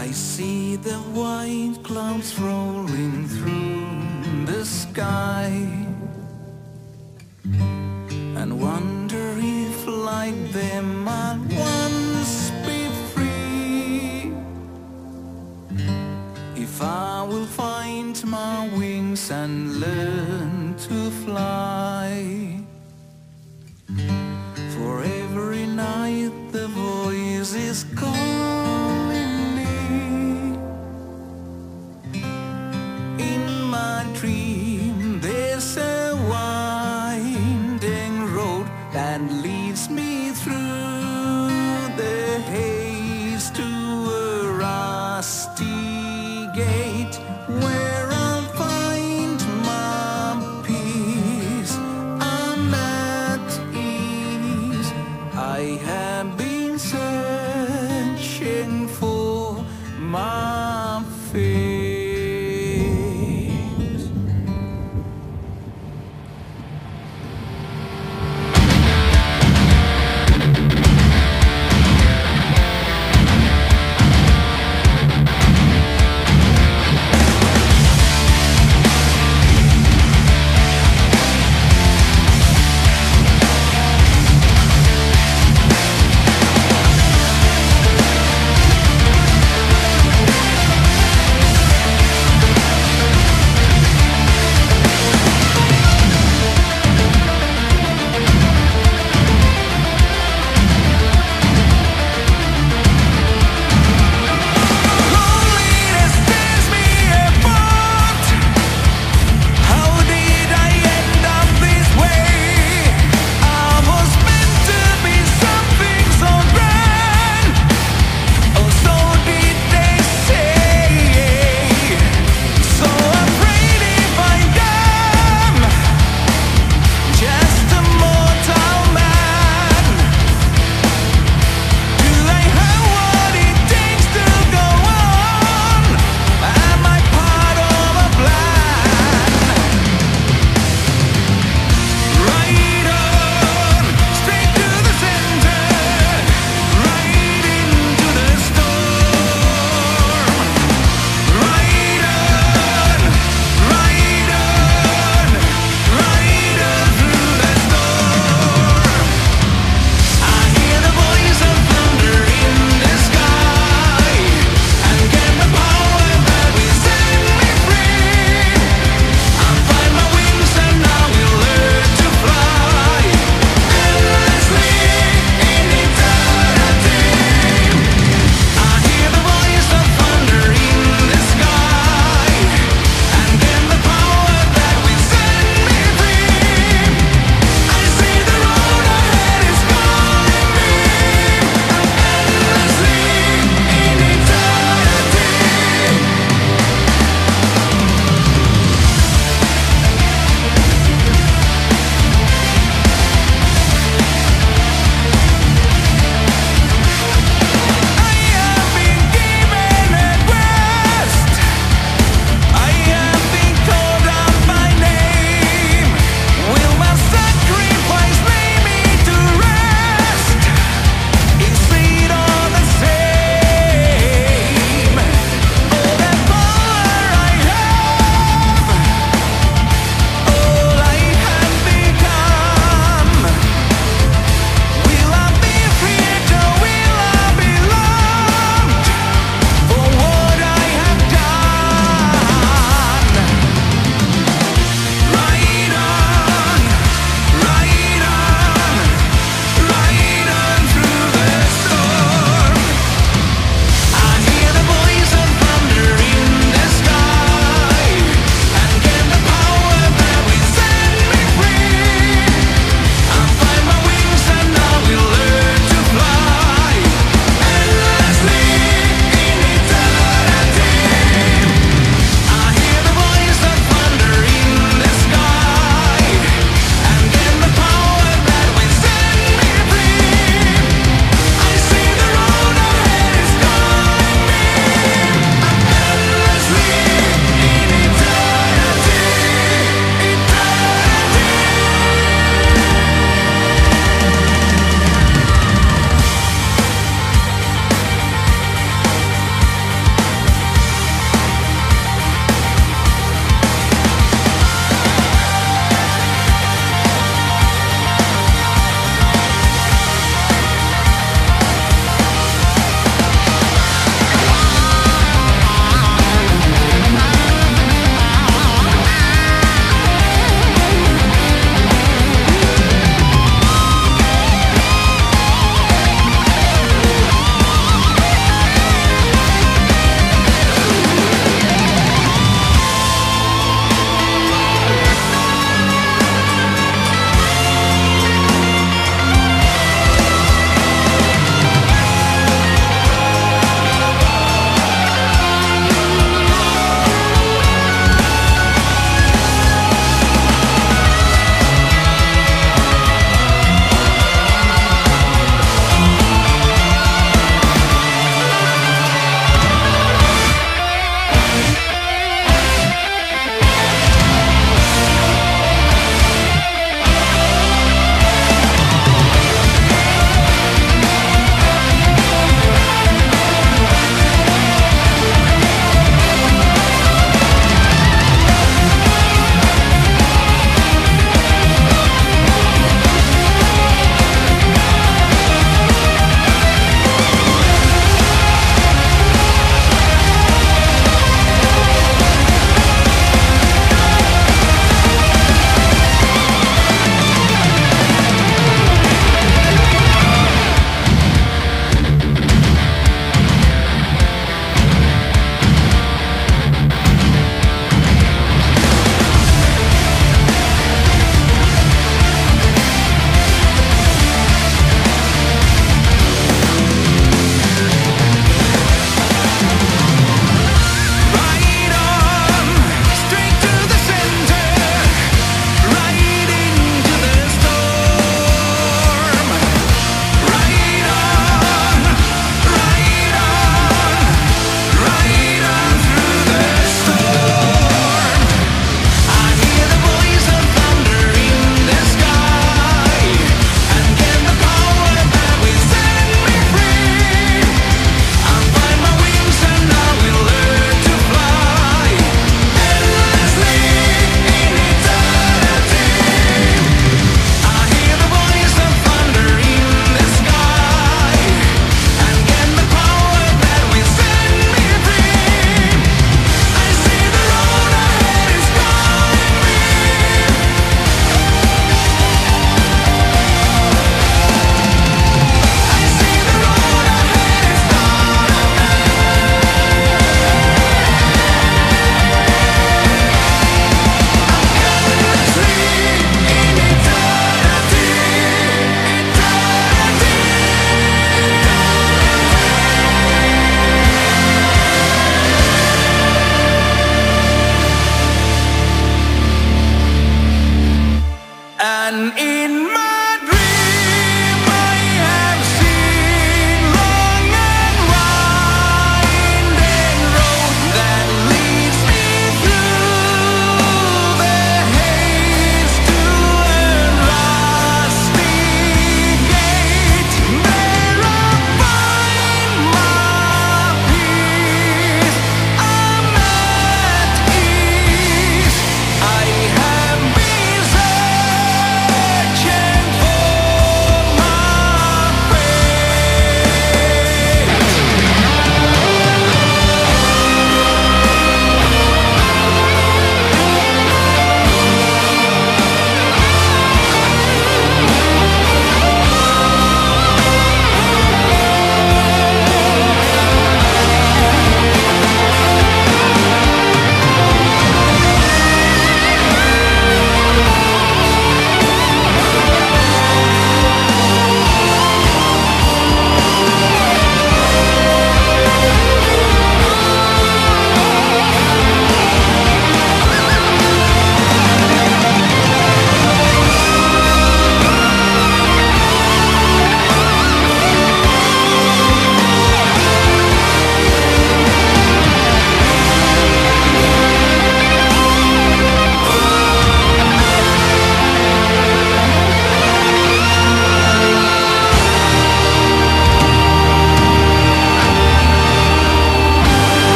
I see the white clouds rolling through the sky and wonder if like them I'll once be free. If I will find my wings and learn to fly.